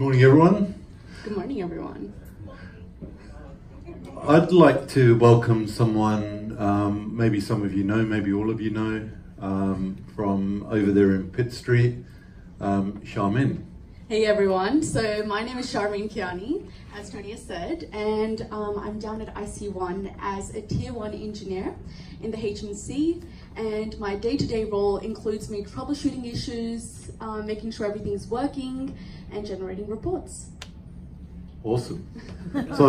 morning, everyone. Good morning, everyone. I'd like to welcome someone, um, maybe some of you know, maybe all of you know, um, from over there in Pitt Street, um, Sharmyn. Hey everyone, so my name is Sharmyn Kayani, as Tony has said, and um, I'm down at IC1 as a Tier 1 engineer in the HMC, and my day-to-day -day role includes me troubleshooting issues, um, making sure everything's working, and generating reports. Awesome. So,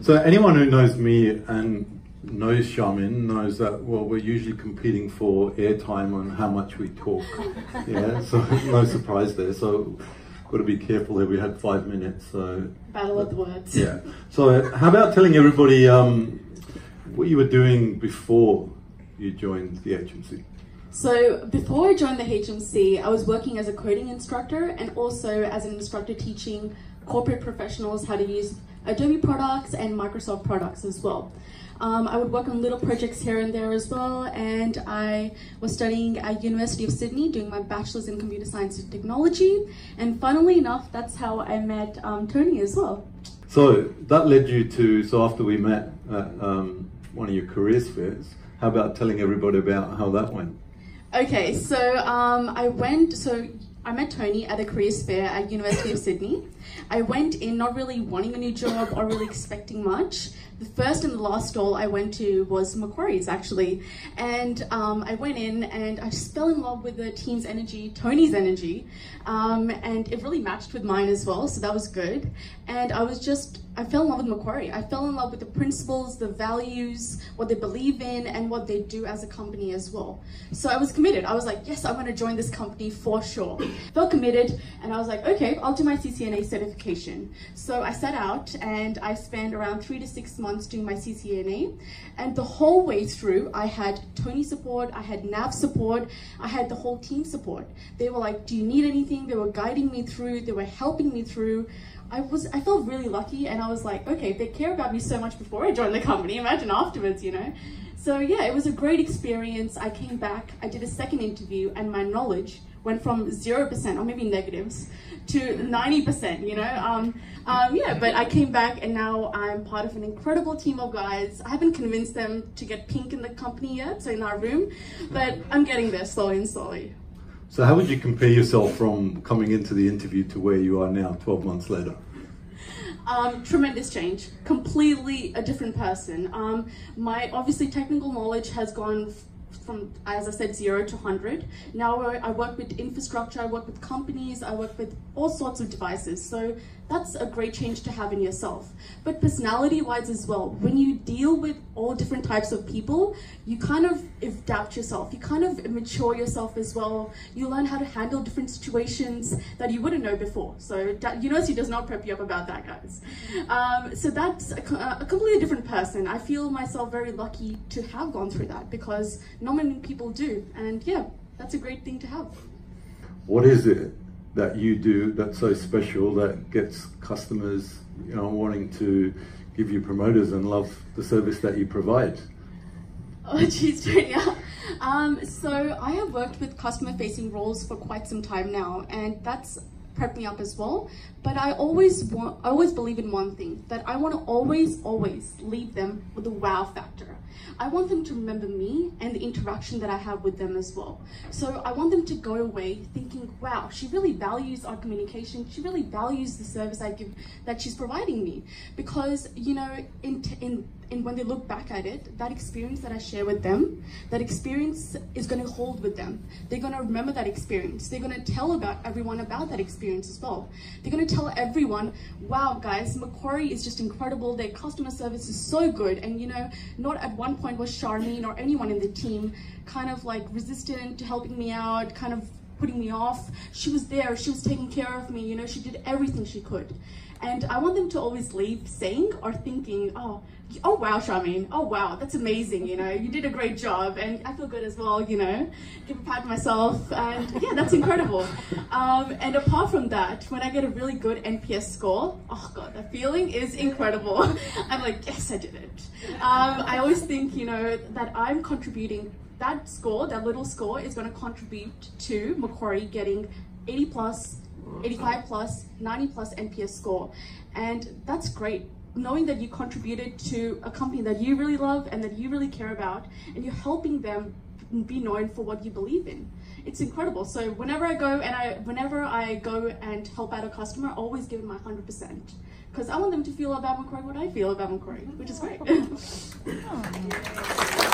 so anyone who knows me and knows Sharmyn knows that well we're usually competing for airtime on how much we talk. Yeah, so no surprise there. So got to be careful here. We had five minutes, so battle of the words. Yeah. So how about telling everybody um, what you were doing before you joined the HMC? So before I joined the HMC, I was working as a coding instructor and also as an instructor teaching corporate professionals how to use Adobe products and Microsoft products as well. Um, I would work on little projects here and there as well, and I was studying at University of Sydney, doing my bachelor's in computer science and technology. And funnily enough, that's how I met um, Tony as well. So that led you to, so after we met at um, one of your careers fairs, how about telling everybody about how that went? Okay, so um, I went, so I met Tony at a careers fair at University of Sydney. I went in not really wanting a new job or really expecting much. The first and the last stall I went to was Macquarie's actually. And um, I went in and I just fell in love with the team's energy, Tony's energy. Um, and it really matched with mine as well, so that was good. And I was just I fell in love with Macquarie. I fell in love with the principles, the values, what they believe in, and what they do as a company as well. So I was committed. I was like, yes, I'm going to join this company for sure. Felt committed, and I was like, okay, I'll do my CCNA certification. So I set out, and I spent around three to six months doing my CCNA. And the whole way through, I had Tony support, I had Nav support, I had the whole team support. They were like, do you need anything? They were guiding me through, they were helping me through. I was I felt really lucky and I was like, okay, they care about me so much before I joined the company, imagine afterwards, you know? So yeah, it was a great experience. I came back, I did a second interview and my knowledge went from 0% or maybe negatives to 90%, you know? Um, um, yeah, but I came back and now I'm part of an incredible team of guys. I haven't convinced them to get pink in the company yet, so in our room, but I'm getting there slowly and slowly. So how would you compare yourself from coming into the interview to where you are now, 12 months later? Um, tremendous change, completely a different person. Um, my obviously technical knowledge has gone from, as I said, zero to 100. Now I work with infrastructure, I work with companies, I work with all sorts of devices. So that's a great change to have in yourself. But personality wise as well, when you deal with all different types of people, you kind of adapt yourself. You kind of mature yourself as well. You learn how to handle different situations that you wouldn't know before. So university does not prep you up about that, guys. Um, so that's a, a completely different person. I feel myself very lucky to have gone through that because not many people do. And yeah, that's a great thing to have. What is it that you do that's so special that gets customers you know wanting to give you promoters and love the service that you provide oh geez yeah um, so i have worked with customer facing roles for quite some time now and that's prepped me up as well but i always want i always believe in one thing that i want to always always leave them with a wow factor I want them to remember me and the interaction that I have with them as well. So I want them to go away thinking, wow, she really values our communication. She really values the service I give that she's providing me. Because, you know, in, in and when they look back at it, that experience that I share with them, that experience is going to hold with them. They're going to remember that experience. They're going to tell about everyone about that experience as well. They're going to tell everyone, wow, guys, Macquarie is just incredible. Their customer service is so good. And, you know, not at one point was Charlene or anyone in the team kind of like resistant to helping me out, kind of putting me off. She was there. She was taking care of me. You know, she did everything she could. And I want them to always leave saying or thinking, oh, oh wow, Charmaine, oh wow, that's amazing, you know, you did a great job, and I feel good as well, you know, give a pat myself, and yeah, that's incredible. Um, and apart from that, when I get a really good NPS score, oh god, the feeling is incredible. I'm like, yes, I did it. Um, I always think, you know, that I'm contributing, that score, that little score is going to contribute to Macquarie getting 80 plus 85 plus, 90 plus NPS score. And that's great. Knowing that you contributed to a company that you really love and that you really care about, and you're helping them be known for what you believe in. It's incredible. So whenever I go and I, whenever I go and help out a customer, I always give them my 100% because I want them to feel about Macquarie what I feel about Macquarie, which is great. Oh.